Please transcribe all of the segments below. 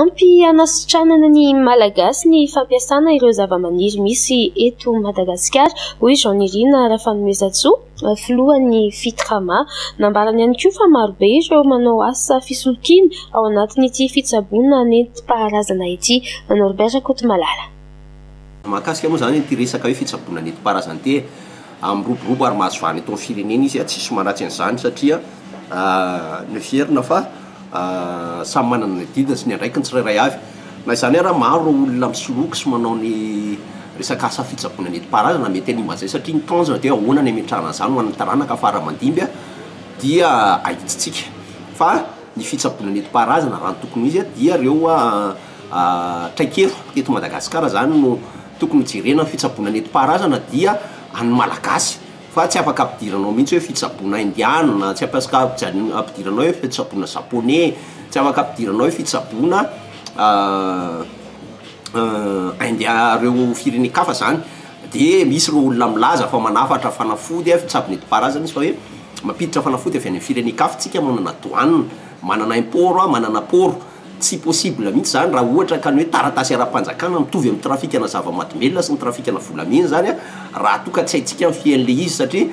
Ampy hanasitranana ny Malagasy ny fampiasana ireo zavamaniry misy eto Madagasikara, hoy i Jeanirina Rafanomezantsoa, filohan'ny Fitrama. Nambarany ihany koa fa marobe ireo manao asa fisolokiana ao anatin'ity fitsaboana nentim-paharazana ity. Manao Robert Rakotomalala. Mahakasika moa izany an'ity resaka hoe fitsaboana nentim-paharazana ity e, miroborobo ary mahazo vahana eto amin'ny firenena izy, tsy hisy manatsy an'izany satria noheverina fa samy manana ny adidiny sy ny andraikiny tsirairay avy. Na izany aza, maro ireo olona misoloky sy manao ny resaka asa fitsaboana nentim-paharazana, mety hanimba an'izay satria ny tanjona dia hoe ahoana ny hametrahana an'izany ho an'ny taranaka fara aman-dimby dia ahitsitsika fa ny fitsaboana nentim-paharazana raha ny tokony ho izy dia ireo traikefa eto Madagasikara izany no tokony hojerena, ny fitsaboana nentim-paharazana dia an'ny Malagasy fa tsy afaka ampidiranao mihintsy hoe fitsaboana indiana, tsy afaka ampidiranao hoe fitsaboana japoney, tsy afaka ampidiranao hoe fitsaboana india ireo firenen-kafa izany, dia misy ireo olona milaza fa manafatra fanafody, fitsabo nentim-paharazana izy fa hoe mampiditra fanafody avy any amin'ny firenen-kafa, isika manana douane, manana import, manana port. Tsy possible mihitsy izany raha ohatra ka ny hoe taratasy ara-panjakana mitovy amin'ny trafikana zava-mahadomelina sy ny trafikana volamena izany raha toa ka tsy haintsika ny fiain'ilay izy satria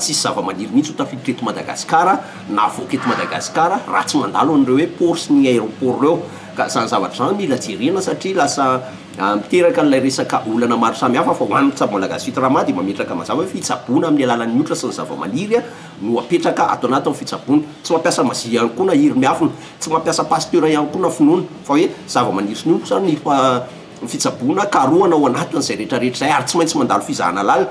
tsisy zava-maniry mihitsy ho tafiditra eto Madagasikara na avoaka eto Madagasikara raha tsy mandalo an'ireo hoe port sy ny aéroport ireo ka izany zavatra izany mila jerena satria lasa miteraka an'ilay resaka olana maro samihafa fa ho an'ny mpitsabo malagasy fito raha maha dia mametraka mazava hoe fitsaboana amin'ny alalan'ny otra sy ny zava-maniry no apetraka ato anatin'ny fitsaboana. Tsy mampiasa mazia ihany koa na hery miafina. Tsy mampiasa pasteur ihany koa na finoana, fa hoe zava-maniry sinoa kosa ny fitsaboana, karohana ao anatin'izay rehetra rehetra izay, ary tsy maintsy mandalo fizahana lalina.